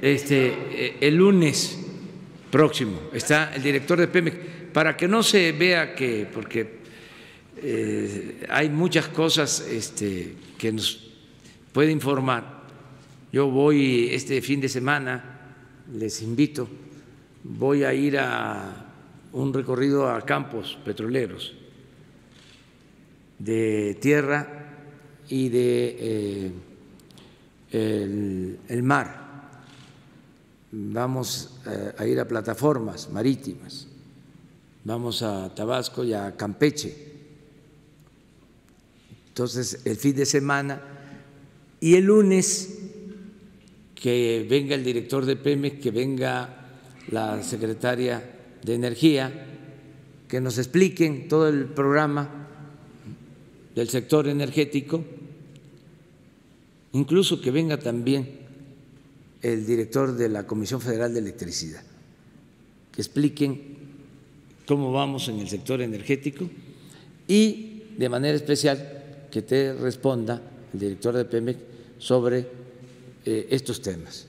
este, eh, el lunes próximo está el director de Pemex, para que no se vea que, porque eh, hay muchas cosas este, que nos puede informar. Yo voy este fin de semana, les invito, voy a ir a un recorrido a campos petroleros de tierra y de eh, el, el mar vamos eh, a ir a plataformas marítimas, vamos a Tabasco y a Campeche. Entonces, el fin de semana y el lunes que venga el director de Pemex, que venga la secretaria de Energía, que nos expliquen todo el programa del sector energético, incluso que venga también el director de la Comisión Federal de Electricidad, que expliquen cómo vamos en el sector energético y de manera especial que te responda el director de Pemex sobre eh, estos temas.